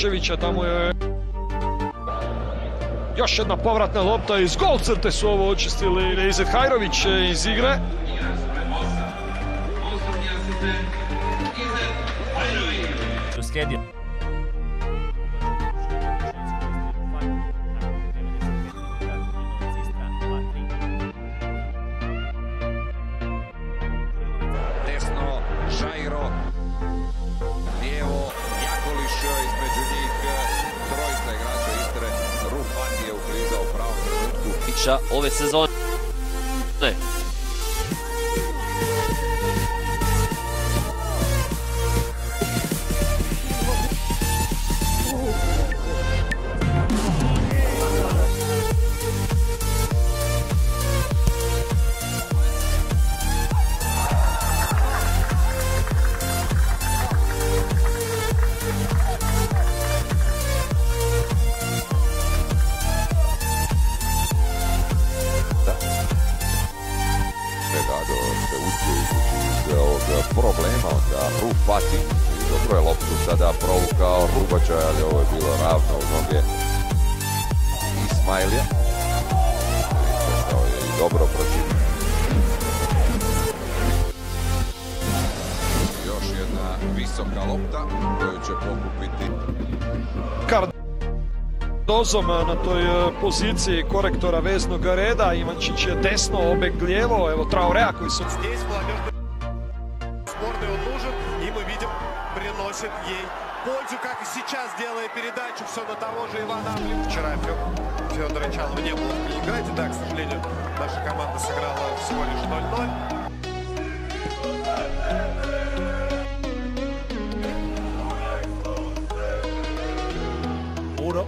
Kneževića, tamo je još jedna povratna lopta iz gol crte su ovo očistili Reizet Hajrović iz igre. Uslijedio. Pića ove sezone. Problema, onda Rufati i dobro je loptu sada provukao Rubača, ali ovo je bilo ravno u noge Ismailija. Je i dobro pročinio. Još jedna visoka lopta koju će pokupiti Dozom na toj e, poziciji korektora veznog reda, Ivančić je desno, Obek lijevo, evo Traorea koji su... приносит ей пользу, как и сейчас, делая передачу все на того же Ивана Аблин. Вчера Федора Чалова не было в Калининграде, да, к сожалению, наша команда сыграла всего лишь 0-0. seguro.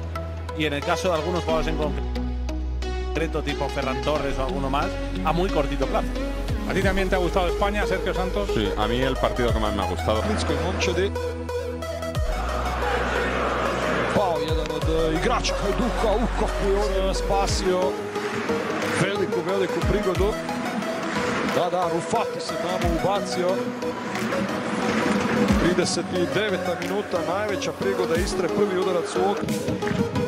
Y en el caso de algunos jugadores en concreto, tipo Ferran Torres o alguno más, a muy cortito plazo. ¿A ti también te ha gustado España, Sergio Santos? Sí, a mí el partido que más me ha gustado. Pao jedan od igrača Hajduka, u kako je on spasio veliku, veliku prigodu. Da, da, Rufati se tamo ubacio. 39. minuta, najveća prigoda Istre, prvi udarac u oknu.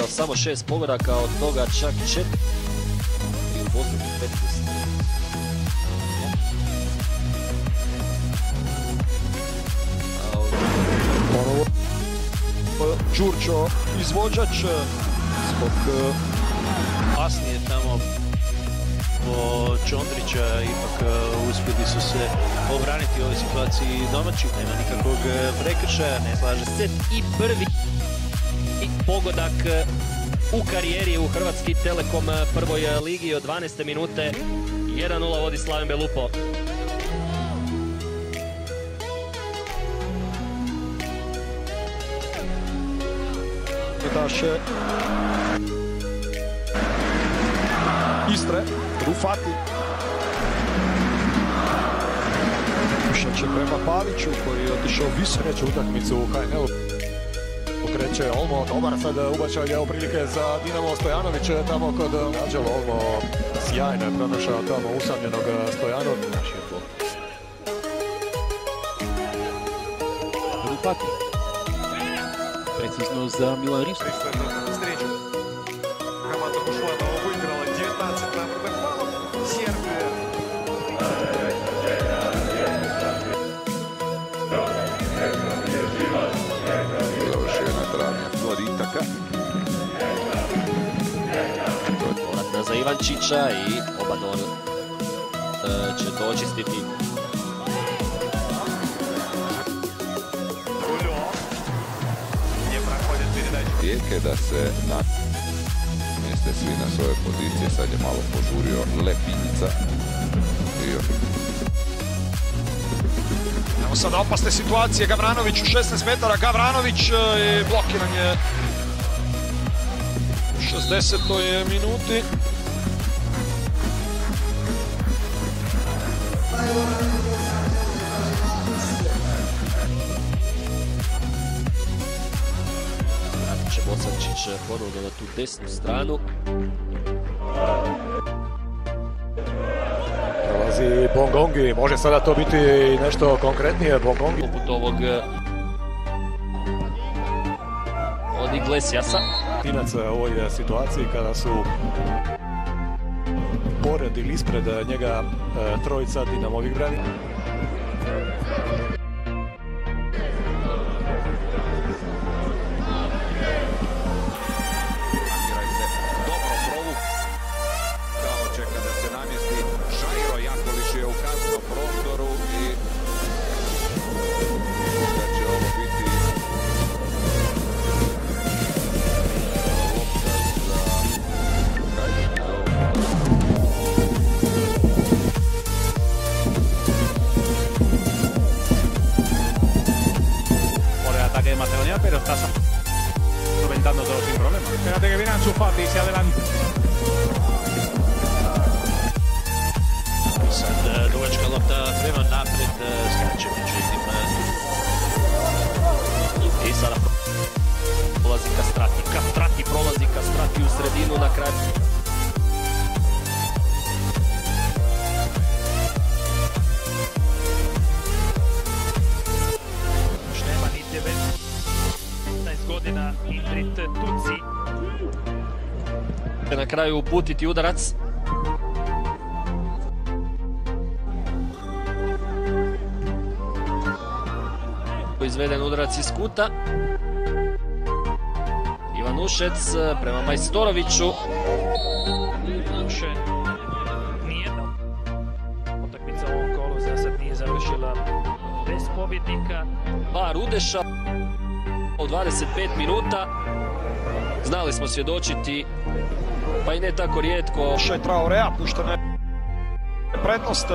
Postigao samo šest pogodaka, od toga čak četiri u posljednjih 15. A ovo- Ponovo Čurčo, izvođač e, zbog e, kasnije tamo po Čondrića ipak e, uspjeli su se obraniti u ovoj situaciji domaći, nema nikakvog prekršaja, ne slaže se. Set i prvi pogodak e, u karijeri u Hrvatski Telekom e, prvoj e, ligi od 12. minute. 1-0 vodi Slaven Belupo. daše Istre, Rufati. Pušat će prema Paviću koji je otišao visoko. Treću utakmicu u HNL kreće Olmo, dobar sad e, ubačaj je u prilike za Dinamo Stojanović e, tamo kod e, Anđelo Olmo. Sjajno je pronašao tamo usamljenog Stojanovića. Rupati. Precizno za Milan Ristić. Sreću. Kamata pošla do Ivančića i Obador e, će to očistiti. Rijeke da se na mjeste svi na svoje pozicije, sad je malo požurio Lepinjica. Evo sada opasne situacije, Gavranović u 16 metara, Gavranović e, i blokiran je 60. minuti. Bosančić ponovno na tu desnu stranu. Prelazi Bongongi, može sada to biti nešto konkretnije, Bongongi. Poput ovog od Iglesiasa. Pinac u ovoj situaciji kada su pored ili ispred njega trojica Dinamovih brani. Macedonia, pero está solventando todo sin problema. Espérate que viene Ansu Fati y se adelanta. Sad e, dugačka lopta prema napred, e, skače međutim e, I sada prolazi Kastrati. Kastrati prolazi Kastrati u sredinu na kraju. Na kraju uputiti udarac. Izveden udarac iz kuta. Ivanušec prema Majstoroviću. Utakmica u ovom kolu za sad nije završila bez pobjednika. Dva Rudeša u 25 minuta. Znali smo svjedočiti, pa i ne tako rijetko, Še Traorea, puštena je prednost.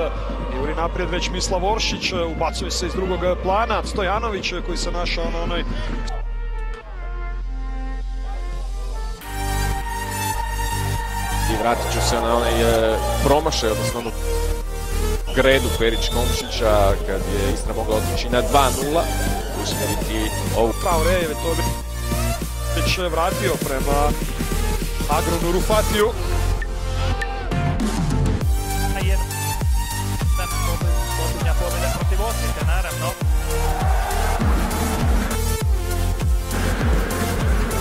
Juri naprijed već Mislav Oršić, ubacuje se iz drugog plana. Stojanović koji se našao na onoj I vratit ću se na onaj e, promašaj, odnosno onu gredu Perić Komšića kad je Istra mogla otići na 2-0 usmjeriti ovu Traore je to već vratio prema Agronu Rufatiju. Posljednja pobjeda protiv Osijeka, naravno.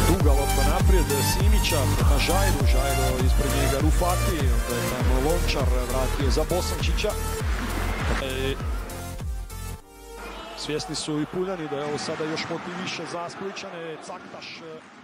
Duga lopta naprijed Simića prema Žajru, Žajro ispred njega Rufati, onda je tamo Lončar vratio za Bosančića. E, Svjesni su i Puljani da je ovo sada još motiv više za Spličane. Caktaš e,